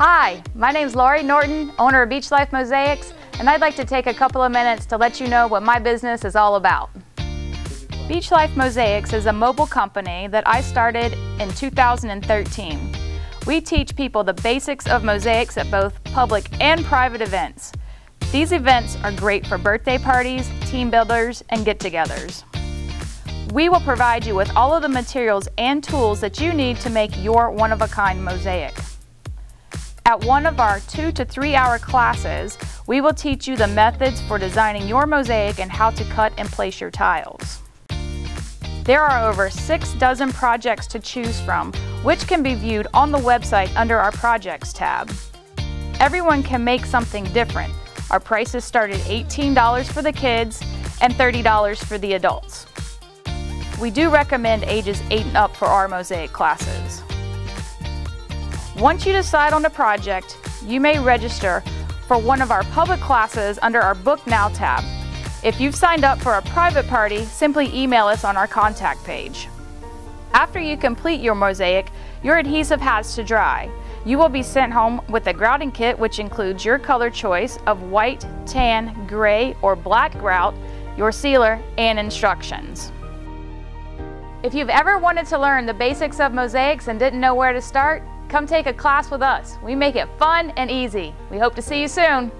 Hi, my name is Laurie Norton, owner of Beach Life Mosaics, and I'd like to take a couple of minutes to let you know what my business is all about. Beach Life Mosaics is a mobile company that I started in 2013. We teach people the basics of mosaics at both public and private events. These events are great for birthday parties, team builders, and get-togethers. We will provide you with all of the materials and tools that you need to make your one-of-a-kind mosaic. At one of our two to three hour classes, we will teach you the methods for designing your mosaic and how to cut and place your tiles. There are over six dozen projects to choose from, which can be viewed on the website under our Projects tab. Everyone can make something different. Our prices start at $18 for the kids and $30 for the adults. We do recommend ages 8 and up for our mosaic classes. Once you decide on a project, you may register for one of our public classes under our Book Now tab. If you've signed up for a private party, simply email us on our contact page. After you complete your mosaic, your adhesive has to dry. You will be sent home with a grouting kit which includes your color choice of white, tan, gray, or black grout, your sealer, and instructions. If you've ever wanted to learn the basics of mosaics and didn't know where to start, Come take a class with us. We make it fun and easy. We hope to see you soon.